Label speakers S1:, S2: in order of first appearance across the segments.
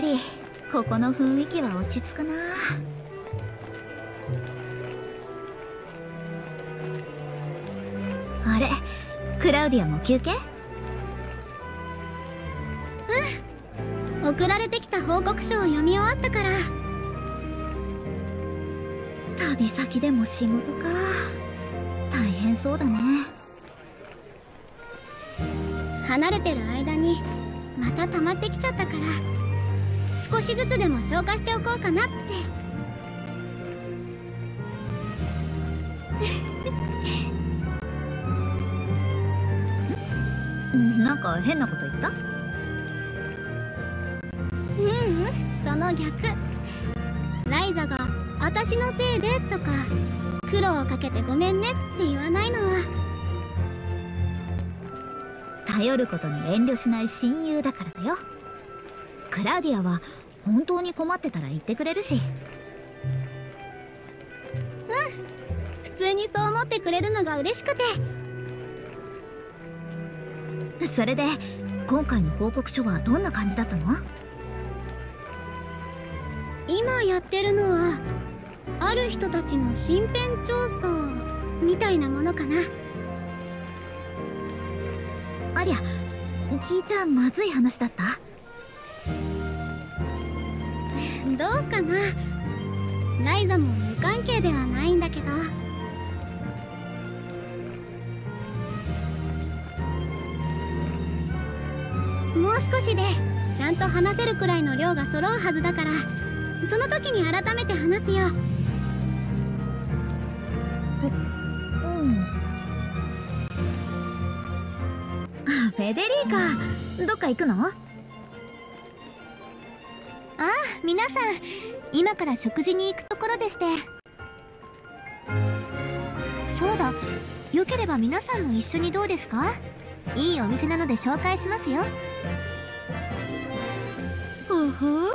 S1: りここの雰囲気は落ち着くな。あれクラウディアも休憩？
S2: うん。送られてきた報告書を読み終わったから。
S1: 旅先でも仕事か。大変そうだね。
S2: 離れてる間にまた溜まってきちゃったから。少しずつでも消化しておこうかなって。
S1: なんか変なこと言った？う
S2: うんうんその逆。ライザが「私のせいで」とか「苦労をかけてごめんね」って言わないのは。
S1: 頼ることに遠慮しない親友だからだよクラウディアは本当に困ってたら言ってくれるし。
S2: うん。普通にそう思ってくれるのが嬉しくて。
S1: それで今回の報告書はどんな感じだったの？
S2: 今やってるのはある人たちの身辺調査みたいなものかな。
S1: ありゃ聞いちゃまずい話だった？
S2: どうかな。ライザも無関係ではないんだけど。もう少しでちゃんと話せるくらいの量が揃うはずだから。その時に改めて話すよ。
S1: うん。フェデリーカどっか行くの？あ
S3: あ皆さん今から食事に行くところでして。そうだよければ皆さんも一緒にどうですか？いいお店なので紹介しますよ。
S4: ほほう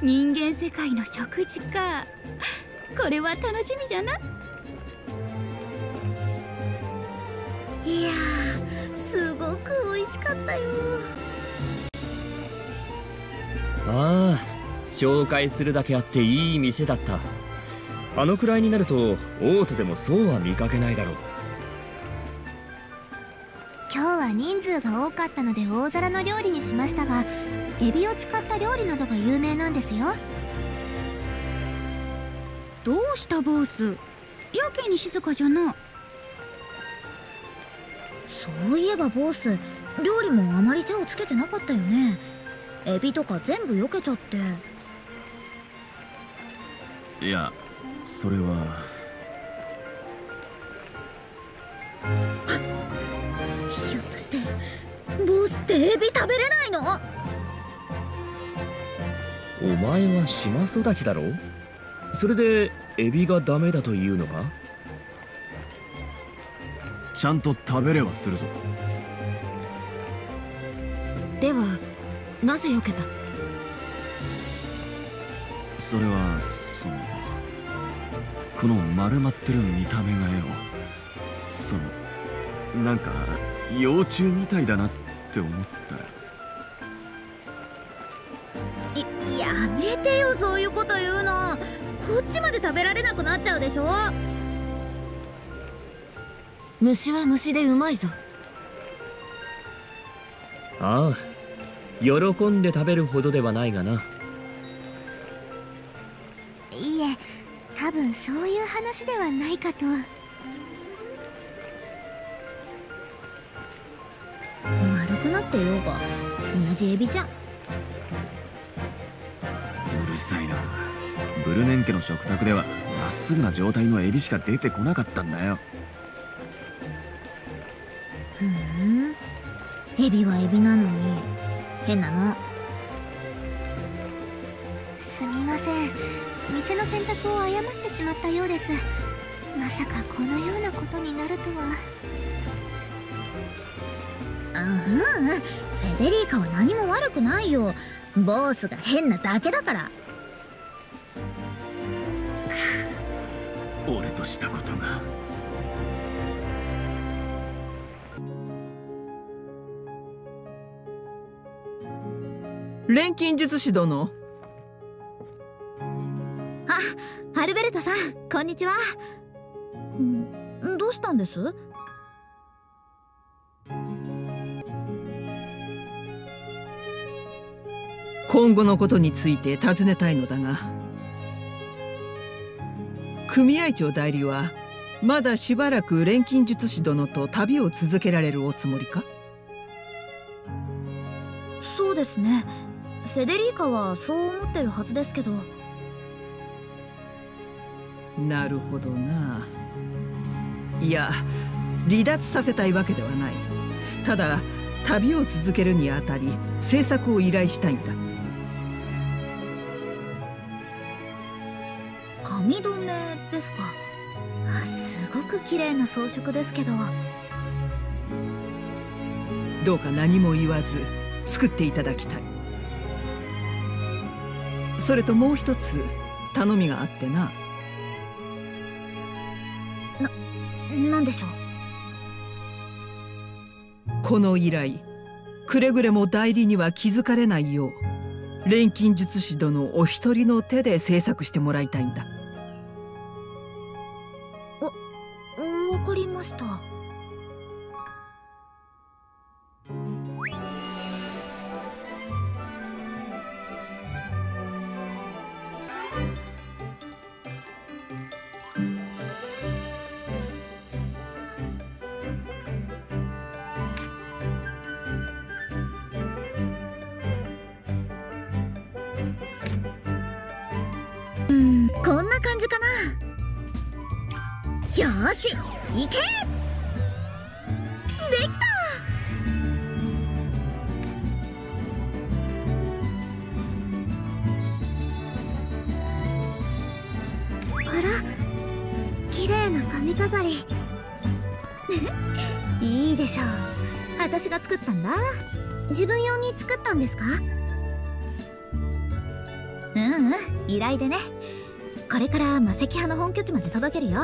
S4: 人間世界の食事か。これは楽しみじゃな。い
S1: やすごく美味しかったよ
S5: 紹介するだけあっていい店だった。あのくらいになると大手でもそうは見かけないだろう。
S3: 今日は人数が多かったので大皿の料理にしましたがエビを使った料理などが有名なんですよ。
S4: どうしたボース？やけに静かじゃな。
S1: そういえばボス料理もあまり手をつけてなかったよね。エビとか全部避けちゃって
S6: いやそれは。
S1: ひょっとしてボスってエビ食べれないの？
S5: お前は島育ちだろ？それでエビがダメだというのか？
S6: ちゃんと食べれはするぞ。
S4: ではなぜ避けた？
S6: それはこの丸まってる見た目がよ。そのなんか幼虫みたいだなって思ったら。
S1: いやめてよそういうこと言うの。こっちまで食べられなくなっちゃうでしょ。
S4: 虫は虫でうまいぞ。
S5: ああ喜んで食べるほどではないがな。い
S3: いえ多分そういう話ではないかと。
S1: 丸くなってようが同じエビじゃん。
S6: うるさいな。ブルネン家の食卓ではまっすぐな状態のエビしか出てこなかったんだよ。
S1: ふん。エビはエビなのに。変なの
S3: ってしまったようです。まさかこのようなことになるとは。
S1: あうん。フェデリーカは何も悪くないよ。ボスが変なだけだから。
S6: 俺としたことが。
S7: 錬金術師殿
S1: さんこんにちはんどうしたんです
S7: 今後のことについて尋ねたいのだが組合長代理はまだしばらく錬金術師殿と旅を続けられるおつもりか
S1: そうですねフェデリーカはそう思ってるはずですけど
S7: なるほどな。いや離脱させたいわけではない。ただ旅を続けるにあたり制作を依頼したいんだ。
S1: 髪留めですか。あすごく綺麗な装飾ですけど。
S7: どうか何も言わず作っていただきたい。それともう一つ頼みがあってな
S1: でしょう？
S7: この依頼くれぐれも代理には気づかれないよう錬金術師殿お一人の手で制作してもらいたいんだ。
S1: こんな感じかな。よーし行け。できた。
S2: あら綺麗な髪飾り。
S1: いいでしょう。私が作ったんだ。
S2: 自分用に作ったんですか？
S1: うんうん依頼でねこれから魔石派の本拠地まで届けるよ。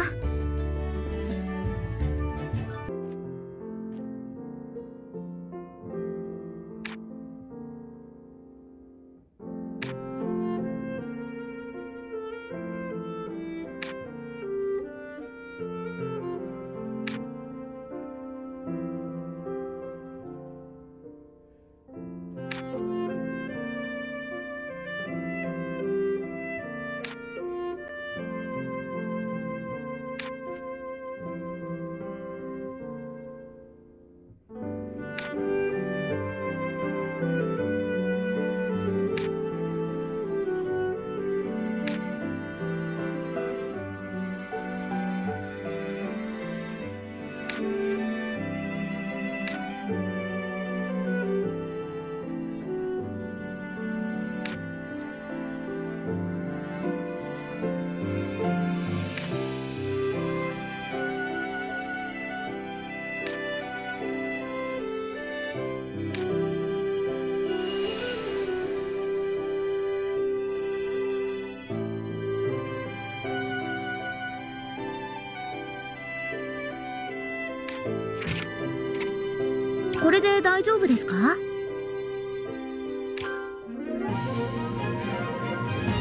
S1: これで大丈夫ですか？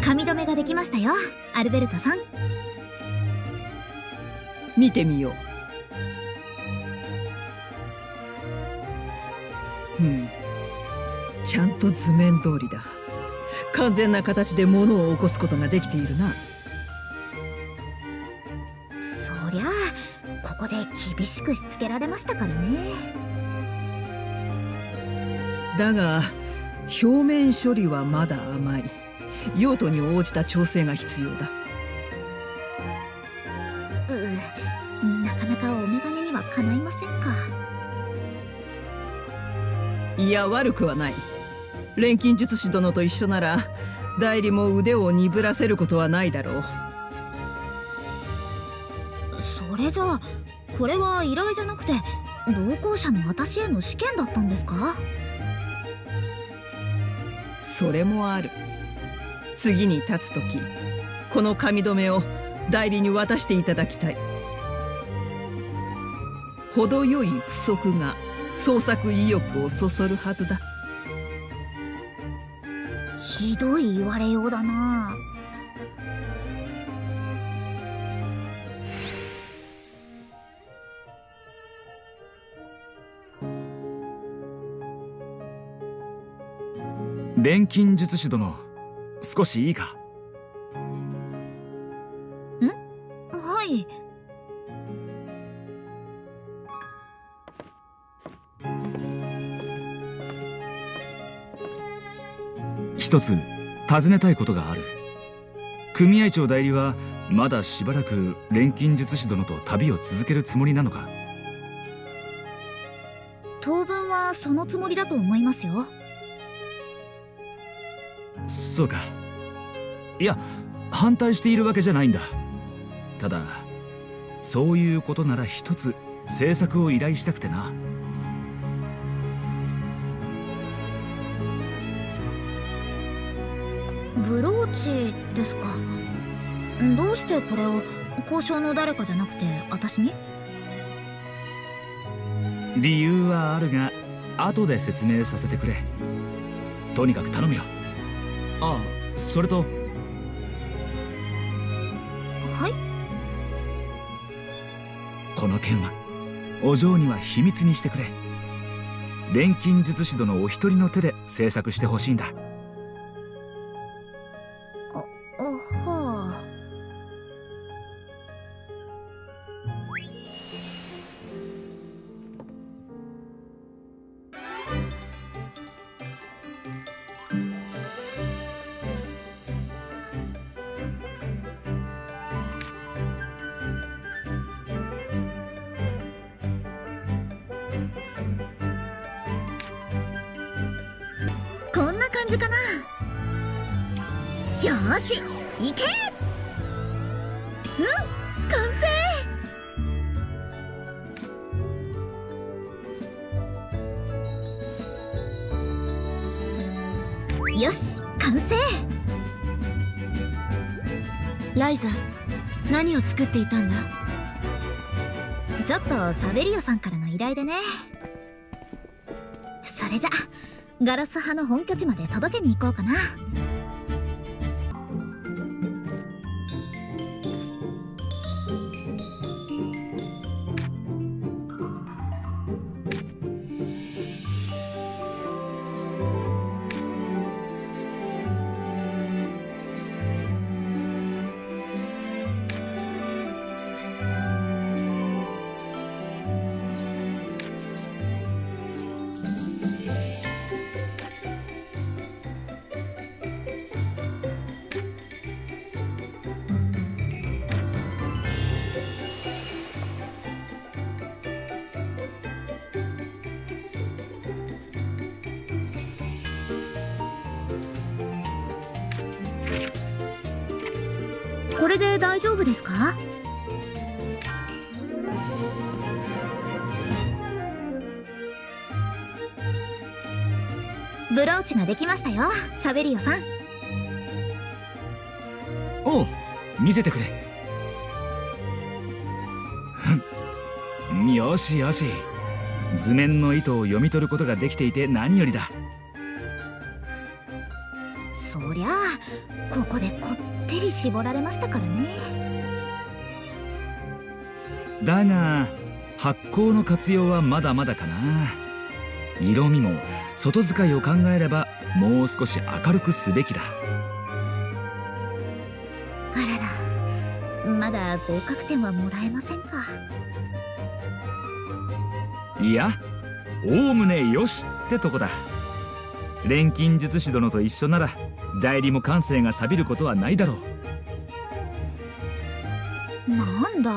S1: 髪留めができましたよアルベルトさん。
S7: 見てみよう。うん。ちゃんと図面通りだ。完全な形で物を起こすことができているな。
S1: そりゃあここで厳しくしつけられましたからね
S7: だが表面処理はまだ甘い。用途に応じた調整が必要だ。
S1: うなかなかお眼鏡にはかないませんか。
S7: いや悪くはない。錬金術師殿と一緒なら代理も腕を鈍らせることはないだろう。
S1: それじゃあこれは依頼じゃなくて同行者の私への試験だったんですか？
S7: それもある。次に立つ時この髪留めを代理に渡していただきたい。程よい不足が創作意欲をそそるはずだ。
S1: ひどい言われようだな。
S8: 錬金術師殿少しいいか？
S1: はい。
S8: 一つ尋ねたいことがある。組合長代理はまだしばらく錬金術師殿と旅を続けるつもりなのか？
S1: 当分はそのつもりだと思いますよ
S8: そうか。いや反対しているわけじゃないんだ。ただそういうことなら一つ制作を依頼したくてな。
S1: ブローチですか？どうしてこれを交渉の誰かじゃなくて私に？
S8: 理由はあるが後で説明させてくれ。とにかく頼むよああそれと。
S1: はい。
S8: この件はお嬢には秘密にしてくれ。錬金術師殿お一人の手で制作してほしいんだ
S1: じかな。よーし行け。うん完成。よし完成。
S3: ライザ何を作っていたんだ？
S1: ちょっとサベリオさんからの依頼でね。それじゃガラス派の本拠地まで届けに行こうかな。これで大丈夫ですか？ブローチができましたよ。サベリオさん。
S8: おう見せてくれ。よしよし。図面の意図を読み取ることができていて何よりだ。
S1: そりゃあここでこってり絞られましたからね。
S8: だが発光の活用はまだまだかな。色味も外使いを考えればもう少し明るくすべきだ。
S1: あららまだ合格点はもらえませんか。
S8: いやおおむねよしってとこだ。錬金術師殿と一緒なら代理も感性が錆びることはないだろう
S1: なんだ。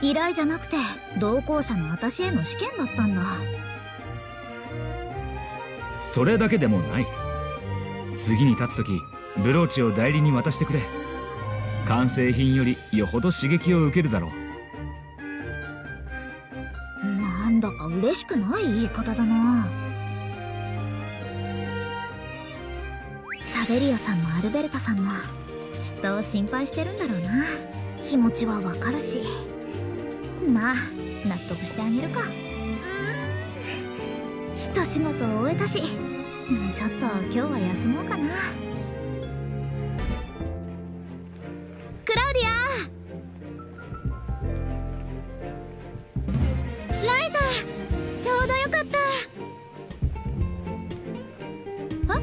S1: 依頼じゃなくて同行者の私への試験だったんだ。
S8: それだけでもない。次に立つ時ブローチを代理に渡してくれ。完成品よりよほど刺激を受けるだろう。
S1: なんだか嬉しくない？言い方だな。サベリオさんもアルベルタさんもきっと心配してるんだろうな気持ちはわかるし。まあ納得してあげるか。うん。一仕事終えたし。ちょっと今日は休もうかな。クラウディア！
S2: ライザちょうどよかった。
S1: あ？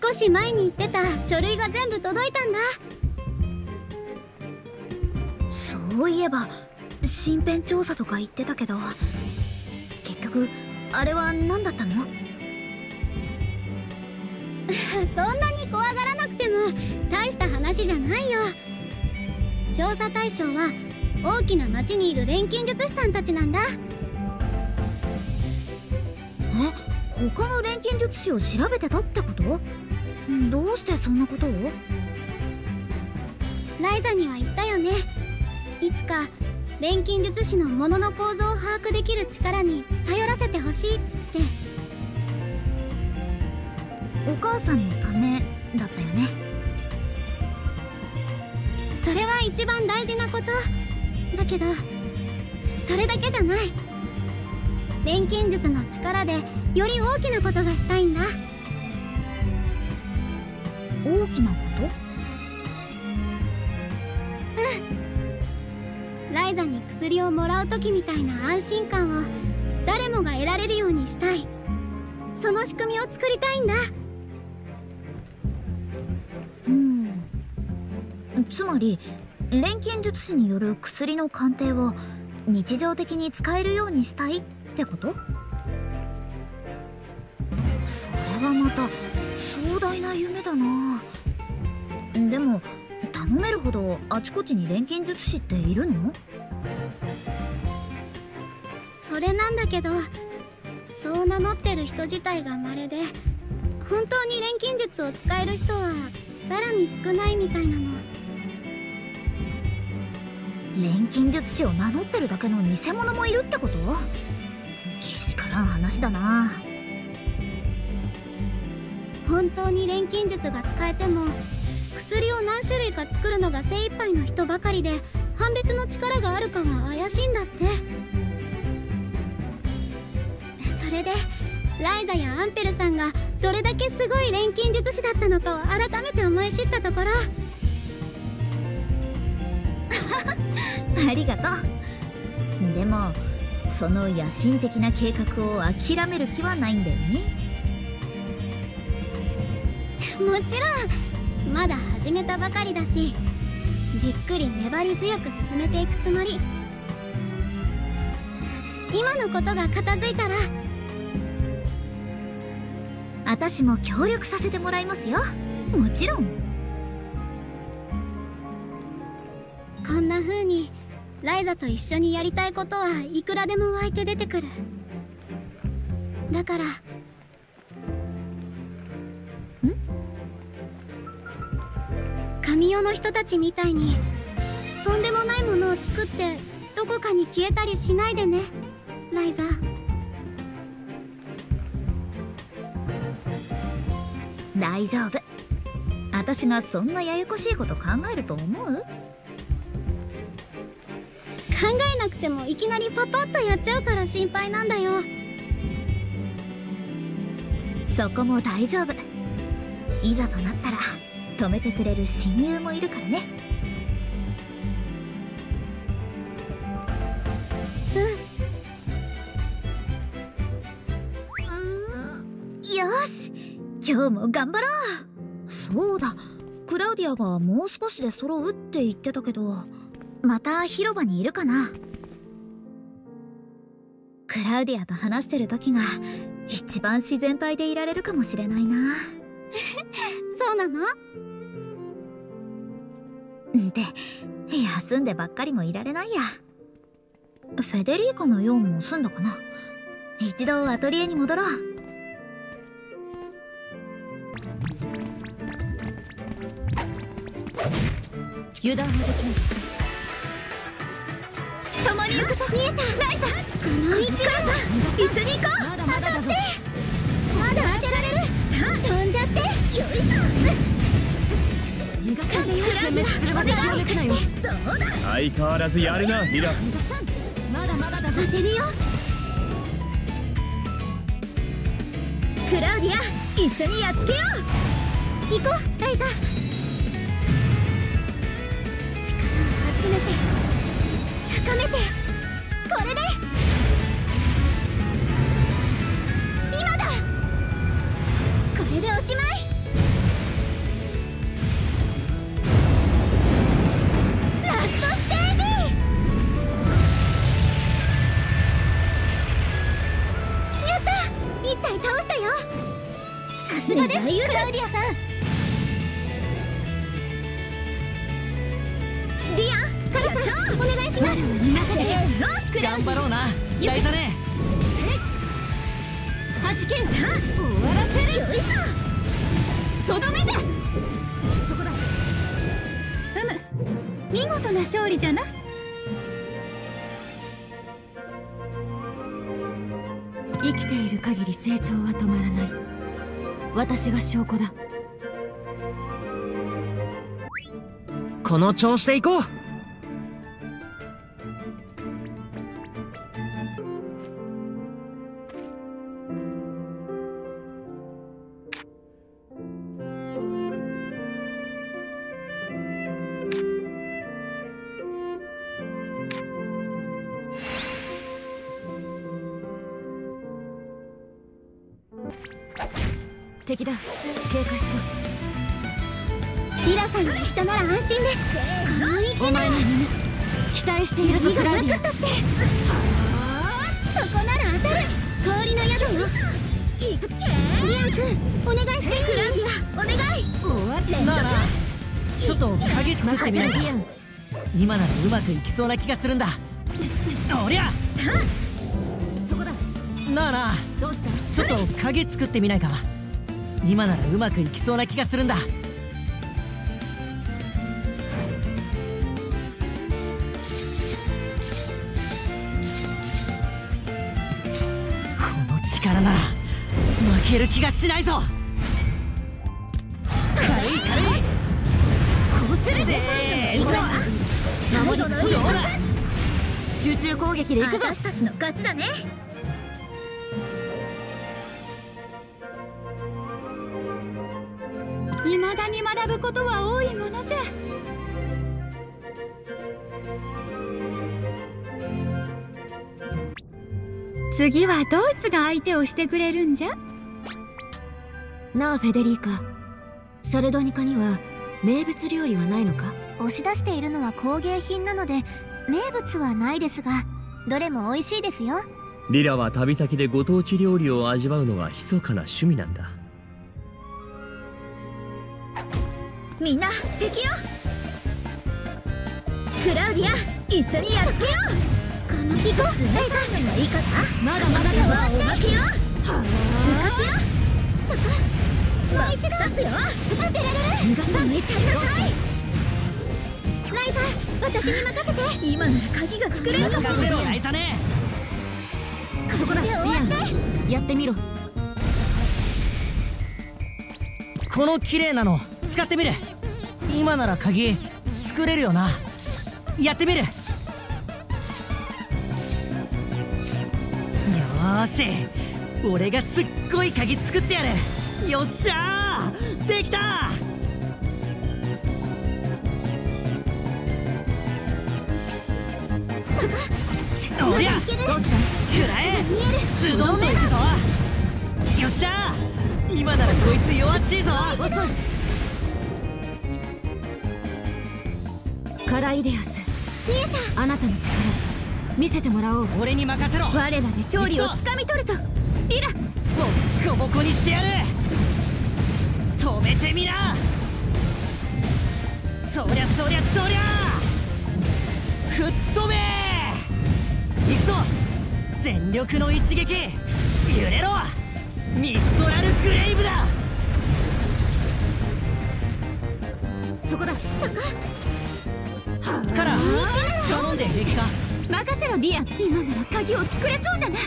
S2: 少し前に言ってた書類が全部届いたんだ。
S1: そういえば身辺調査とか言ってたけど結局あれは何だったの？
S2: そんなに怖がらなくても大した話じゃないよ。調査対象は大きな町にいる錬金術師さんたちなんだ。
S1: え？他の錬金術師を調べてたってこと？どうしてそんなことを？
S2: ライザには言ったよねいつか錬金術師のものの構造を把握できる力に頼らせてほしいって。
S1: お母さんのためだったよね。
S2: それは一番大事なことだけどそれだけじゃない。錬金術の力でより大きなことがしたいんだ。
S1: 大きなこと？
S2: イザに薬をもらう時みたいな安心感を誰もが得られるようにしたい。その仕組みを作りたいんだ。
S1: うん。つまり錬金術師による薬の鑑定を日常的に使えるようにしたいってこと？それはまた壮大な夢だな。でも頼めるほどあちこちに錬金術師っているの？
S2: それなんだけどそう名乗ってる人自体が稀で本当に錬金術を使える人はさらに少ないみたいなの。
S1: 錬金術師を名乗ってるだけの偽物もいるってこと？けしからん話だな。
S2: 本当に錬金術が使えても薬を何種類か作るのが精一杯の人ばかりで判別の力があるかは怪しいんだってライザやアンペルさんがどれだけすごい錬金術師だったのかを改めて思い知ったところ。
S1: ありがとう。でもその野心的な計画を諦める気はないんだよね。
S2: もちろん。まだ始めたばかりだしじっくり粘り強く進めていくつもり。今のことが片付いたら
S1: 私も協力させてもらいますよ。もちろん。
S2: こんな風にライザと一緒にやりたいことはいくらでも湧いて出てくる。だからん？神代の人たちみたいにとんでもないものを作ってどこかに消えたりしないでねライザ
S1: 大丈夫。私がそんなややこしいこと考えると思う？
S2: 考えなくてもいきなりパパッとやっちゃうから心配なんだよ。
S1: そこも大丈夫。いざとなったら止めてくれる親友もいるからね今日も頑張ろう。そうだ。クラウディアがもう少しで揃うって言ってたけどまた広場にいるかな。クラウディアと話してる時が一番自然体でいられるかもしれないな。
S2: そうなの？
S1: で休んでばっかりもいられないや。フェデリーカの用も済んだかな。一度アトリエに戻ろう
S4: 油断はできます共に行くぞ見えたライザ
S2: この位置
S1: さん一緒に行こ
S4: まだまだだぞ。
S2: まだ当てられる飛んじゃってよ。いしょ
S4: 逃がさずに殲滅すなよ
S5: 相変わらずやるなミラ
S4: まだまだだぞ
S2: 当てるよ。
S1: うクラウディア一緒にやっつけよ
S2: 行こうライザ力を集めて高めてこれで今だ。これでおしまい。
S3: ラストステージ。
S2: やった。一体倒したよ。さすがです。クラウディアさん。お願いします。
S9: 頑張ろうな大ザネ
S4: はじけ終わらせるよいしょ。とどめじゃ。そこだうむ見事な勝利じゃな。生きている限り成長は止まらない。私が証拠だ。
S9: この調子でいこうと鍵作ってみ今ならうまくいきそうな気がするんだ。おりゃ！
S4: そこだ。
S9: なあなあちょっと鍵作ってみないか。今ならうまくいきそうな気がするんだ。この力なら負ける気がしないぞ
S4: 集中攻撃で行くぞ。
S1: 私たちの勝ちだね。
S4: 未だに学ぶことは多いものじゃ。次はドイツが相手をしてくれるんじゃ。なあフェデリーカ。サルドニカには名物料理はないのか？
S3: 押し出しているのは工芸品なので名物はないですがどれも美味しいですよ。
S5: リラは旅先でご当地料理を味わうのが密かな趣味なんだ。
S1: みんな敵よ。クラウディア一緒にやっつけよう。この行こう冷たしの言い方
S4: まだまだだ
S1: はおまけよ。
S4: は
S1: 浮かせよ。そこもう一度。立つよ当てられる。
S4: 逃がさ
S1: めちゃいなさい
S2: ライザ私に任せて。
S1: 今なら鍵が作れるかも
S9: 任せろライザネ
S4: そこだ。リアンやってみろ。
S9: この綺麗なの使ってみる。今なら鍵作れるよな。やってみる。よーし。俺がすっごい鍵作ってやる。よっしゃー。できたおりゃ
S4: どうした？
S9: 食らえ。ズドンといくぞ。よっしゃ。ー今ならこいつ弱っちいぞ。
S4: カライデアスあなたの力。見せてもらおう。
S9: 俺に任せろ。
S4: 我らで勝利をつかみ取るぞ。リラ。
S9: ボッコボコにしてやる。止めてみな。そりゃそりゃそりゃ。吹っ飛べ行くぞ。全力の一撃。揺れろ。ミストラルグレイブだ。
S4: そこだ。
S9: か。ら頼んで平気か。
S4: 任せろディアン。今なら鍵を作れそうじゃな。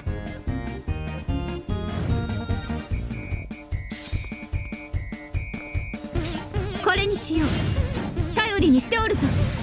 S4: これにしよう。頼りにしておるぞ。そこ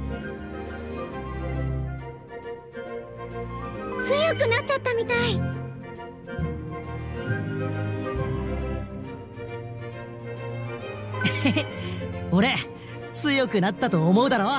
S2: 強くなっちゃったみたい。
S9: 俺強くなったと思うだろ